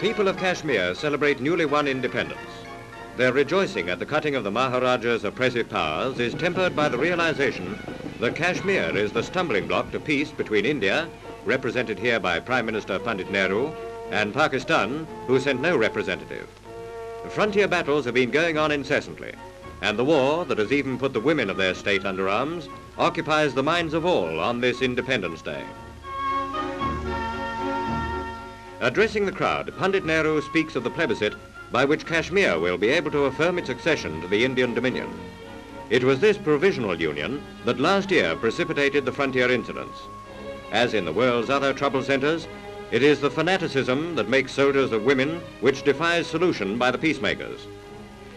people of Kashmir celebrate newly won independence. Their rejoicing at the cutting of the Maharaja's oppressive powers is tempered by the realization that Kashmir is the stumbling block to peace between India, represented here by Prime Minister Pandit Nehru, and Pakistan, who sent no representative. Frontier battles have been going on incessantly, and the war that has even put the women of their state under arms occupies the minds of all on this Independence Day. Addressing the crowd, Pandit Nehru speaks of the plebiscite by which Kashmir will be able to affirm its accession to the Indian Dominion. It was this provisional union that last year precipitated the frontier incidents. As in the world's other trouble centers, it is the fanaticism that makes soldiers of women which defies solution by the peacemakers.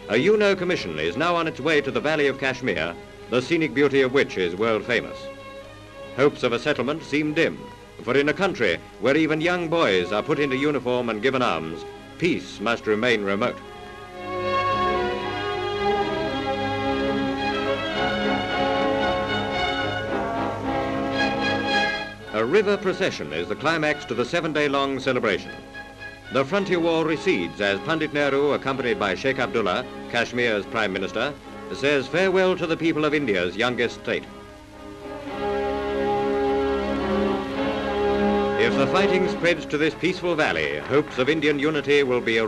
A UNO commission is now on its way to the valley of Kashmir, the scenic beauty of which is world famous. Hopes of a settlement seem dim, for in a country where even young boys are put into uniform and given arms, peace must remain remote. A river procession is the climax to the seven-day-long celebration. The frontier war recedes as Pandit Nehru, accompanied by Sheikh Abdullah, Kashmir's Prime Minister, says farewell to the people of India's youngest state. If the fighting spreads to this peaceful valley, hopes of Indian unity will be